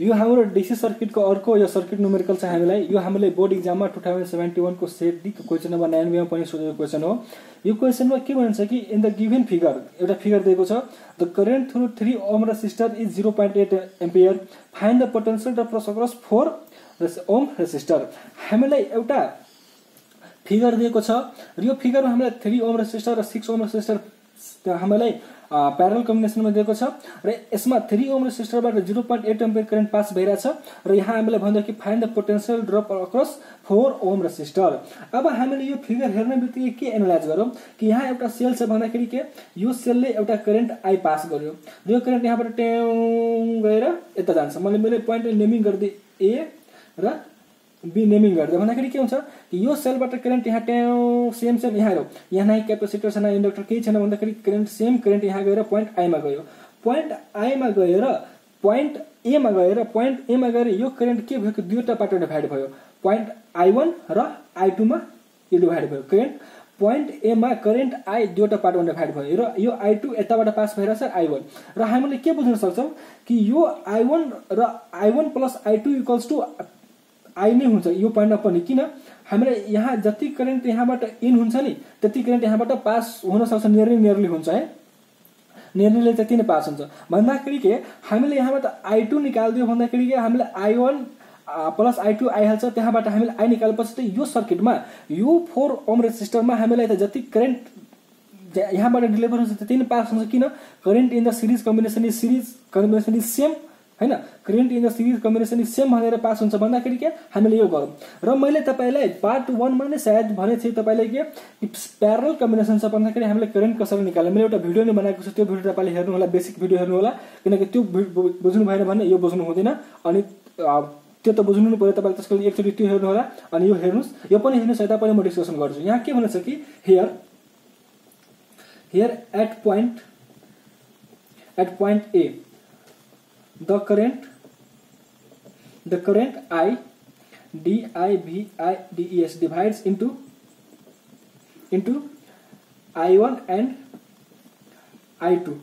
यो हाम्रो डिसी सर्किटको अर्को यो सर्किट न्युमेरिकल छ हामीलाई यो हामीले बोर्ड इक्जाममा टु थाउजन्ड सेभेन्टी वानको सेट डी क्वेसन नम्बर नाइनबीमा पनि सोधेको क्वेसन हो। यो क्वेसनमा के भन्छ कि इन द गिभन फिगर एउटा फिगर दिएको छ the current through three ohm resistor is zero point eight ampere find the potential drop across four ohm resistor हामीलाई एउटा फिगर दिएको छ र यो फिगरमा हामीलाई थ्री ओम रेसिस्टर र सिक्स ओम रेसिस्टर हामीलाई प्यारल कम्बिनेसनमा दिएको छ र यसमा three ohm रेसिस्टरबाट zero point eight ampere current pass भइरहेछ र यहाँ हामीलाई भन्दा कि find the potential drop across four ohm resistor अब हामीले यो फिगर हेर्ने बित्तिकै के एनालाइज गरौँ कि यहाँ एउटा सेल छ भन्दाखेरि के यो सेलले एउटा करेन्ट आई पास गर्यो। र यो करेन्ट यहाँबाट ट्याउ गएर यता जान्छ। मैले मैले पोइन्ट नेमिङ गरिदिएँ ए र बी नेमिङ भन्दाखेरि के हुन्छ कि यो सेलबाट करेन्ट यहाँ ट्याउ सेम सेम यहाँ हेरौँ। यहाँ नै क्यापेसिटर छैन इन्डक्टर केही छैन भन्दाखेरि करेन्ट सेम करेन्ट यहाँ गएर पोइन्ट आईमा गयो। पोइन्ट आईमा गएर पोइन्ट एमा गएर पोइन्ट एमा गएर यो करेन्ट के भयो दुईवटा पार्ट डिभाइड भयो। पोइन्ट आई वान र आई टूमा यो डिभाइड भयो। करेन्ट पोइन्ट एमा करेन्ट आई दुईवटा पार्टमा डिभाइड भयो। र यो आई टू यताबाट पास भइरहेछ आई वान र हामीले के बुझ्न सक्छौँ कि यो आई वान र I one plus I two equals to I नै हुन्छ यो पोइन्टमा पनि किन? हामीले यहाँ जति करेन्ट यहाँबाट इन हुन्छ नि त्यति करेन्ट यहाँबाट पास हुन सक्छ नियरली नियरली हुन्छ है? नियरलीले त्यति नै पास हुन्छ। भन्दाखेरि के? हामीले यहाँबाट आई टू निकालिदियो भन्दाखेरि के? हामीले I one plus I two आइहाल्छ। त्यहाँबाट हामीले आई निकालेपछि त यो सर्किटमा यो फोर ओम रेसिस्टरमा हामीलाई त जति करेन्ट यहाँबाट डेलिभर हुन्छ त्यति नै पास हुन्छ। किन? Current in the series combination is series combination is same होइन? Current in the series combination is same भनेर पास हुन्छ। भन्दाखेरि के? हामीले यो गरौँ। र मैले तपाईँलाई पार्ट वानमा नै सायद भनेको थिएँ तपाईँलाई के? प्यारल कम्बिनेसन छ। भन्दाखेरि हामीले करेन्ट कसरी निकाल्ने मैले एउटा भिडियो नै बनाएको छु। त्यो भिडियो तपाईँले हेर्नु होला बेसिक भिडियो हेर्नु होला। किनकि त्यो बुझ्नु भएन भने यो बुझ्नु हुँदैन। अनि त्यो त बुझ्नु पऱ्यो। तपाईँले त्यसको लागि एकचोटि त्यो हेर्नु होला। अनि यो हेर्नुहोस्। यो पनि हेर्नुहोस्। यता पनि म डिस्कसन गर्छु। यहाँ के भनेछ कि? Here here at point at point A the current the current i, d i v i d e s divides into into i1 and i2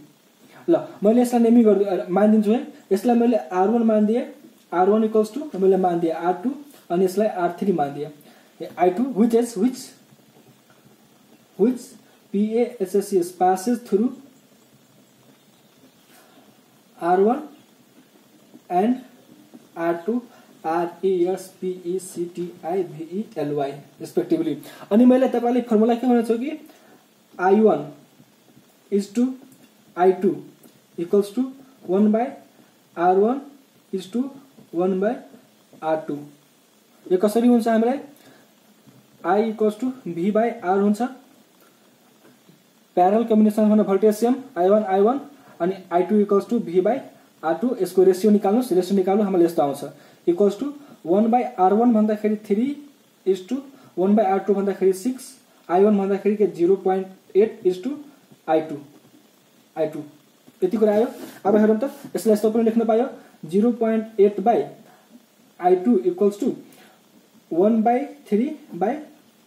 ल, मैले यसलाई नेमी गरिदिए मानिदिन्छु है। यसलाई मैले आर वान मानिदिएँ। आर वान इक्वल्स टू मैले मानिदिएँ आर टू अनि यसलाई R three मानिदिएँ। I two which as which which P S S S passes through R one and R2 RESPECTIVELY respectively. अनि मैले तपाईँले फर्मुला के भनेको छु कि? I one is to I two equals to one by R one is to one by R two यो कसरी हुन्छ हामीलाई? I equals to V by R हुन्छ। प्यारल कम्बिनेसन भने voltage same I one I one अनि I two equals to V by R two यसको ratio निकाल्नुहोस् ratio निकाल्नु हामीलाई यस्तो आउँछ। Equals to one by R one भन्दाखेरि three is to one by R two भन्दाखेरि सिक्स आई वान भन्दाखेरि के zero point eight is to I two I two यति कुरा आयो। अब हेरौँ त यसलाई यस्तो पनि लेख्न पायो। Zero point eight by I two equals to one by three by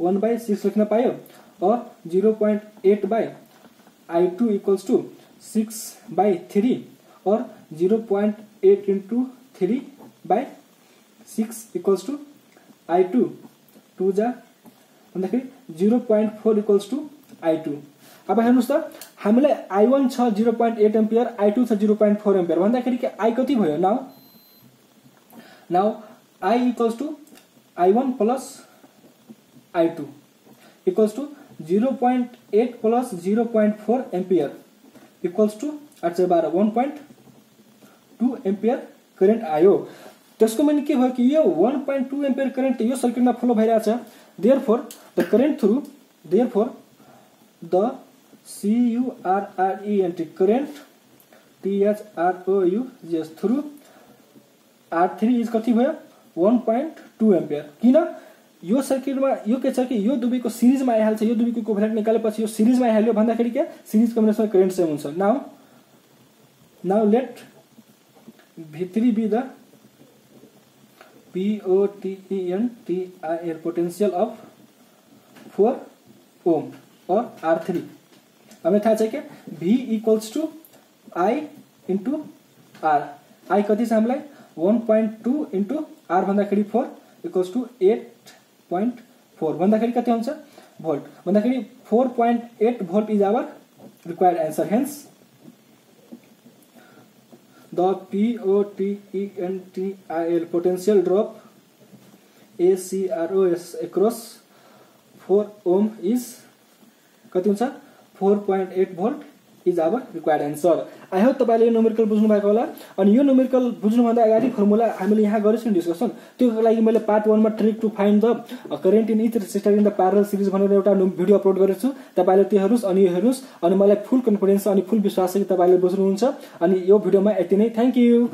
one by six लेख्न पायो। और zero point eight by I two equals to six by three और zero point eight into three by six equals to I two two जा भन्दाखेरि zero point four equals to I two अब हेर्नुहोस् त हामीलाई आई वान छ zero point eight ampere I two छ zero point four ampere भन्दाखेरि के आई कति भयो? Now now I equals to I one plus I two equals two zero point at plus zero point four ampere equals two आठ सय one point two ampere current आयो। त्यसको पनि के भयो कि यो one point two ampere current यो सर्किटमा फ्लो भइरहेछ। There four the current through there four the सियुआरआरइएनटी current टिएचआरओयुजिएस through are three is कति भयो? वान पोइन्ट टू एम्पियर किन? यो सर्किटमा यो के छ कि यो दुबईको सिरिजमा आइहाल्छ। यो दुबईको कोभरेन्ट निकालेपछि यो सिरिजमा आइहाल्यो। भन्दाखेरि के? सिरिज कम्बिनेसन करेन्ट सेम हुन्छ। Now now let V3 be the POTENTIR potential of 4 ohm or R3 हमें थाहा छ क्या V equals to I into R I कति छ हामीलाई? One point two into R भन्दाखेरि four equals to at point four भन्दाखेरि कति हुन्छ भोल्ट भन्दाखेरि four point at volt is our required answer hence the पिओटिइएनटिआइएल potential drop एसिआरओएस across four ohm is कति हुन्छ? Four point at volt is our required answer I hope तपाईँले यो numerical बुझ्नु भएको होला। अनि यो नोमेरिकल बुझ्नुभन्दा अगाडि फर्मुला हामीले यहाँ गरेछौँ डिस्कसन त्यो लागि मैले पार्ट वानमा trick to find the current in each resistor in the parallel series भनेर एउटा भिडियो अपलोड गरेको छु तपाईँले त्यो हेर्नुहोस् अनि यो हेर्नुहोस् अनि मलाई फुल कन्फिडेन्स अनि फुल विश्वास छ कि तपाईँले बुझ्नुहुन्छ। अनि यो भिडियोमा यति नै। Thank you